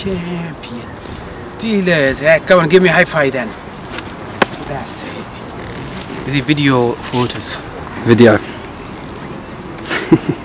Champion. Steelers. Yeah, come on, give me a high five then. That's it. Is it video photos? Video.